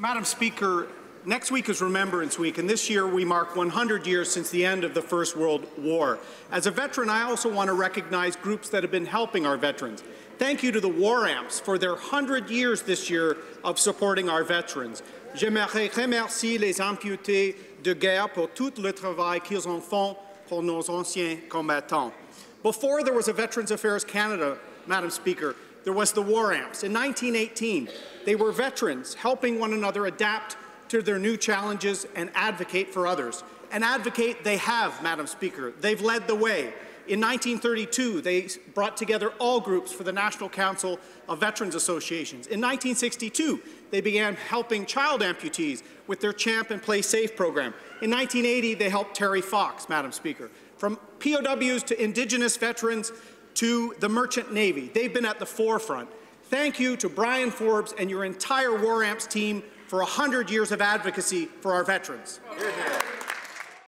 Madam Speaker, next week is Remembrance Week, and this year we mark 100 years since the end of the First World War. As a veteran, I also want to recognize groups that have been helping our veterans. Thank you to the War Amps for their 100 years this year of supporting our veterans. J'aimerais remercier les amputés de guerre pour tout le travail qu'ils ont fait pour nos anciens combattants. Before there was a Veterans Affairs Canada, Madam Speaker, there was the War Amps. In 1918, they were veterans helping one another adapt to their new challenges and advocate for others. And advocate they have, Madam Speaker. They've led the way. In 1932, they brought together all groups for the National Council of Veterans Associations. In 1962, they began helping child amputees with their Champ and Play Safe program. In 1980, they helped Terry Fox, Madam Speaker. From POWs to Indigenous veterans to the Merchant Navy, they've been at the forefront. Thank you to Brian Forbes and your entire War Amps team for 100 years of advocacy for our veterans.